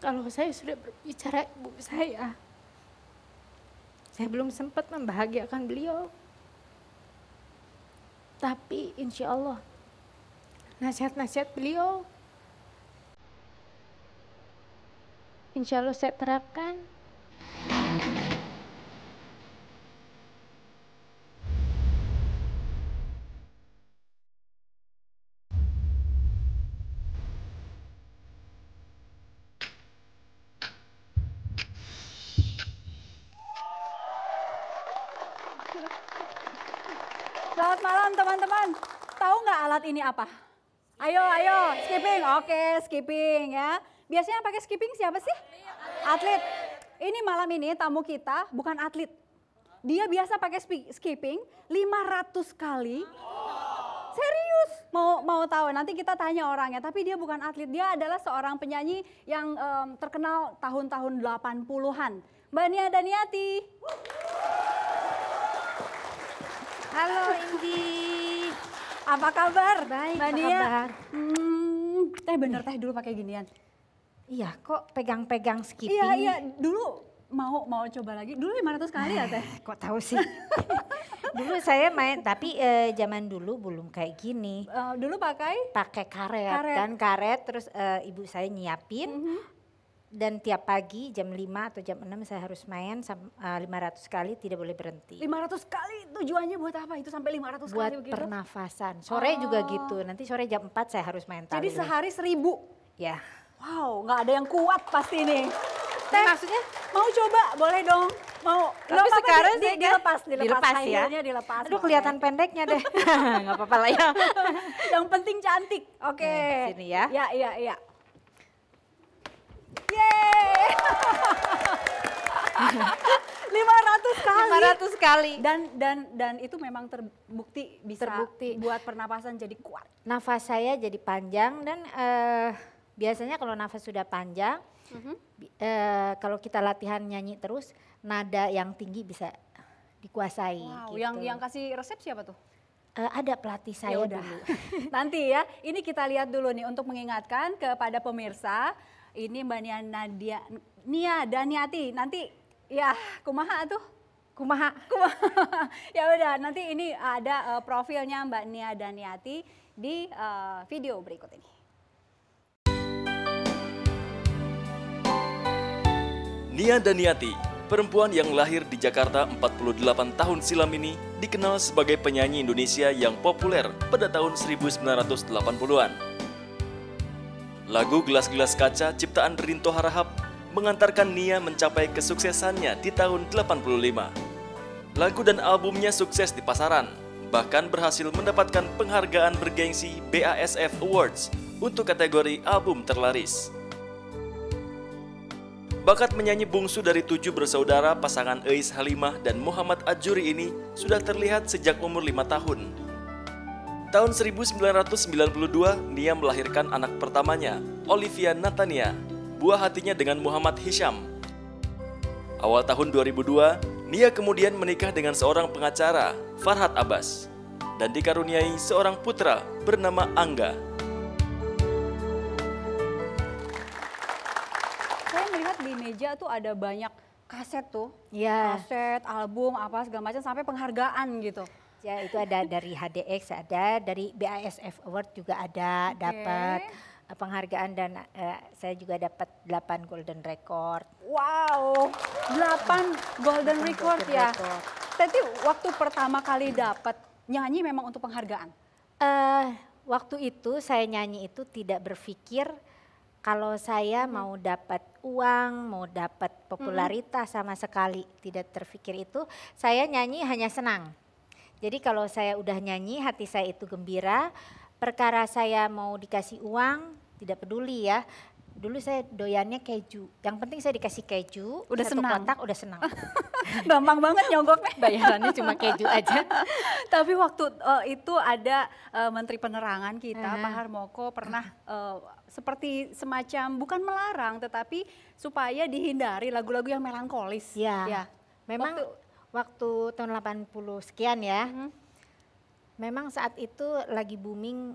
kalau saya sudah berbicara ibu saya, saya belum sempat membahagiakan beliau. Tapi insya Allah nasihat-nasihat beliau insya Allah saya terapkan. Selamat malam teman-teman. Tahu nggak alat ini apa? Ayo, ayo, skipping. Oke, skipping ya. Biasanya pakai skipping siapa sih? Atlet. Ini malam ini tamu kita bukan atlet. Dia biasa pakai skipping 500 kali. Serius, mau mau tahu nanti kita tanya orangnya. Tapi dia bukan atlet, dia adalah seorang penyanyi yang em, terkenal tahun-tahun 80-an. Mbak Nia Daniati. Halo Indi. Apa kabar? Baik, Mbak apa Nia? kabar? Hmm, teh bener teh dulu pakai ginian. Iya kok pegang-pegang skipping. Iya iya, dulu mau mau coba lagi. Dulu 500 kali ya teh. Kok tahu sih? dulu saya main, tapi eh, zaman dulu belum kayak gini. Eh, dulu pakai Pakai karet, Karet. kan karet, terus eh, ibu saya nyiapin. Mhm. Dan tiap pagi jam 5 atau jam 6 saya harus main sam- eh, 500 kali tidak boleh berhenti. 500 kali tujuannya buat apa? Itu sampai 500 Buat kali begitu. pernafasan. Sore juga Oh. gitu. Nanti sore jam 4 saya harus main tali. Jadi sehari seribu. Ya. Wow, nggak ada yang kuat pasti nih. Teh, maksudnya Mau coba? Boleh dong. Mau. Tapi apa-apa, sekarang di, di, dilepas, dilepas, dilepas ya. dilepas. Aduh kelihatan pendeknya deh. Nggak apa-apa lah ya. yang penting cantik. Oke. Nih, sini ya. Ya, iya, iya. 500 kali. 500 kali. Dan dan dan itu memang terbukti bisa Terbukti. buat pernapasan jadi kuat. Nafas saya jadi panjang dan eh, biasanya kalau nafas sudah panjang, bi- eh, kalau kita latihan nyanyi terus, nada yang tinggi bisa dikuasai. Wow, gitu. yang yang kasih resep siapa tuh? Eh, ada pelatih saya Ya udah. dulu. Nanti ya, ini kita lihat dulu nih untuk mengingatkan kepada pemirsa. Ini Mbak Nia Nadia Nia Daniati. Nanti ya kumaha tuh? Kumaha. Kumaha. ya udah, nanti ini ada eh, profilnya Mbak Nia Daniati di eh, video berikut ini. Nia Daniati, perempuan yang lahir di Jakarta 48 tahun silam ini, dikenal sebagai penyanyi Indonesia yang populer pada tahun 1980-an. Lagu Gelas-Gelas Kaca ciptaan Rinto Harahap mengantarkan Nia mencapai kesuksesannya di tahun 85. Lagu dan albumnya sukses di pasaran, bahkan berhasil mendapatkan penghargaan bergengsi BASF Awards untuk kategori album terlaris. Bakat menyanyi bungsu dari tujuh bersaudara pasangan Eis Halimah dan Muhammad Ajuri ini sudah terlihat sejak umur lima tahun. Tahun 1992, Nia melahirkan anak pertamanya, Olivia Natania, buah hatinya dengan Muhammad Hisham. Awal tahun 2002, Nia kemudian menikah dengan seorang pengacara, Farhad Abbas, dan dikaruniai seorang putra bernama Angga. Saya melihat di meja tuh ada banyak kaset tuh. Ya. Kaset, album, apa segala macam sampai penghargaan gitu. Ya itu ada dari HDX, ada dari BASF Award juga ada dapat eh, penghargaan dan eh, saya juga dapat 8 golden record. Wow, 8 golden record golden ya. record. Tadi waktu pertama kali dapat nyanyi memang untuk penghargaan. Eh waktu itu saya nyanyi itu tidak berpikir kalau saya Hmm. mau dapat uang, mau dapat popularitas sama sekali tidak terpikir itu. Saya nyanyi hanya senang. Jadi kalau saya udah nyanyi hati saya itu gembira. Perkara saya mau dikasih uang tidak peduli ya. Dulu saya doyannya keju. Yang penting saya dikasih keju, Udah satu senang. kotak udah senang. Gampang banget nyogoknya. Bayarannya cuma keju aja. Tapi waktu eh, itu ada eh, Menteri Penerangan kita, Aha. Pak Harmoko pernah eh, seperti semacam bukan melarang, tetapi supaya dihindari lagu-lagu yang melankolis. Ya. Memang Waktu- waktu, tahun 80 sekian ya. Mhm. Memang saat itu lagi booming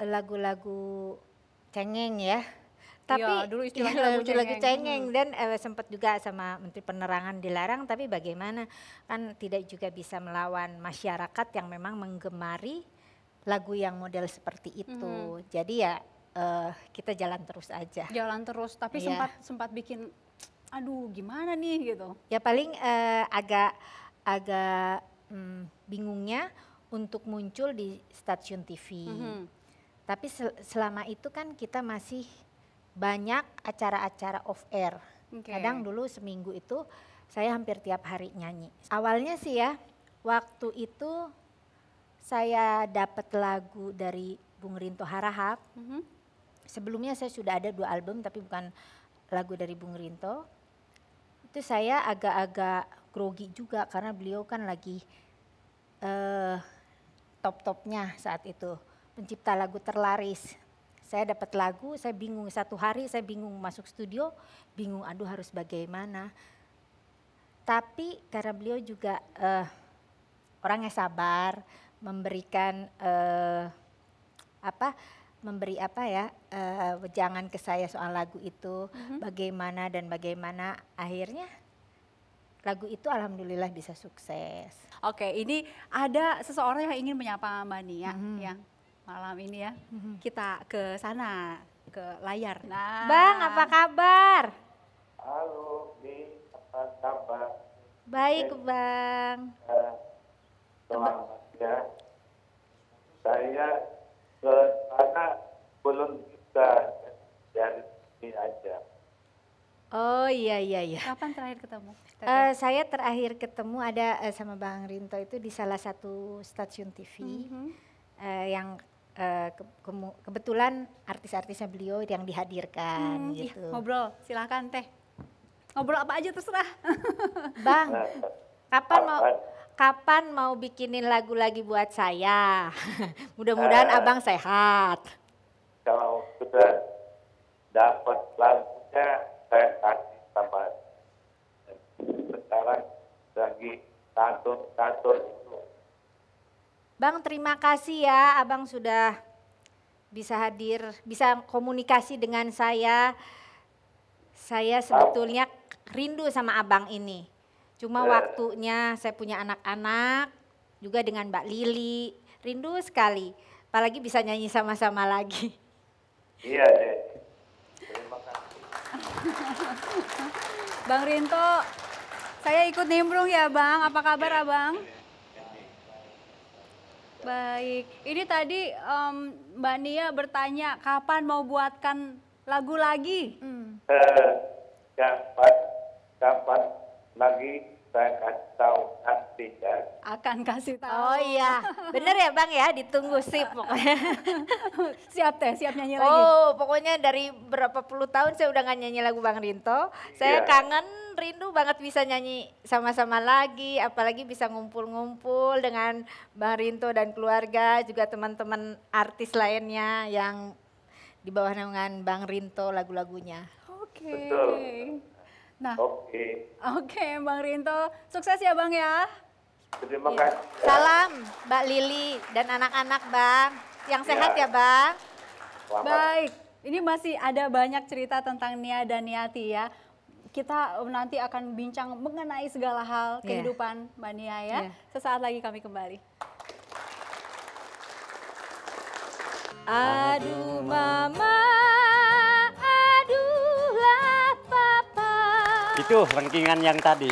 lagu-lagu cengeng ya. Tapi Iya, dulu istilahnya lagu lagu cengeng. cengeng dan eh, sempat juga sama Menteri Penerangan dilarang. Tapi bagaimana kan tidak juga bisa melawan masyarakat yang memang menggemari lagu yang model seperti itu. Jadi ya eh, kita jalan terus aja. jalan terus tapi Iya. sempat sempat bikin aduh gimana nih gitu Ya paling eh, agak agak mm, bingungnya untuk muncul di stasiun TV. Mhm. Tapi sel- selama itu kan kita masih banyak acara-acara off air. Oke. Kadang dulu seminggu itu saya hampir tiap hari nyanyi. Awalnya sih ya, waktu itu saya dapat lagu dari Bung Rinto Harahap. Mhm. Sebelumnya saya sudah ada dua album tapi bukan lagu dari Bung Rinto. Itu saya agak-agak grogi juga karena beliau kan lagi eh top-topnya saat itu. Pencipta lagu terlaris. Saya dapat lagu, saya bingung satu hari saya bingung masuk studio, bingung aduh harus bagaimana. Tapi karena beliau juga eh orangnya sabar, memberikan eh apa memberi apa ya eh, wejangan ke saya soal lagu itu bagaimana dan bagaimana akhirnya lagu itu alhamdulillah bisa sukses. oke ini ada seseorang yang ingin menyapa mbak Nia Mhm. yang malam ini ya kita ke sana ke layar nah Bang, apa kabar? Halo, Bi, apa kabar? Baik, Bang. Eh, Selamat ya. Saya ke sana belum bisa dari sini aja. Oh iya iya iya. kapan terakhir ketemu? Eh, saya terakhir ketemu ada eh, sama Bang Rinto itu di salah satu stasiun TV Mhm. eh, yang eh, ke- kebetulan artis-artisnya beliau yang dihadirkan Hmm, gitu. ngobrol silahkan teh ngobrol apa aja terserah Bang, Nah, kapan mau apa- kapan mau bikinin lagu lagi buat saya? Mudah-mudahan Eh. Abang sehat. kalau sudah dapat lagunya, saya kasih sama sekarang lagi kantor-kantor itu. Bang, terima kasih ya Abang sudah bisa hadir, bisa komunikasi dengan saya. Saya sebetulnya rindu sama Abang ini. Cuma Eh. waktunya saya punya anak-anak, juga dengan Mbak Lili. Rindu sekali. Apalagi bisa nyanyi sama-sama lagi. Iya deh. Terima kasih. Bang Rinto saya ikut nimbrung ya Bang. Apa kabar Abang? Baik, ini tadi em, Mbak Nia bertanya kapan mau buatkan lagu lagi? Eh, kapan, kapan lagi saya kasih tahu nanti ya. Akan kasih tahu. Oh iya, bener ya Bang ya, ditunggu sip pokoknya. siap teh, siap nyanyi lagi. Oh, pokoknya dari berapa puluh tahun saya udah nggak nyanyi lagu Bang Rinto. Saya Iya. kangen, rindu banget bisa nyanyi sama-sama lagi, apalagi bisa ngumpul-ngumpul dengan Bang Rinto dan keluarga, juga teman-teman artis lainnya yang di bawah naungan Bang Rinto lagu-lagunya. Oke. Betul. Nah, Oke, oke Bang Rinto, sukses ya Bang ya. terima Iya. kasih. Salam Mbak Lili dan anak-anak Bang. Yang sehat Iya. ya Bang. Selamat Baik, ini masih ada banyak cerita tentang Nia dan Niati ya. Kita nanti akan bincang mengenai segala hal Iya. kehidupan Mbak Nia ya. Iya. Sesaat lagi kami kembali. Aduh mama, Itu rengkingan yang tadi.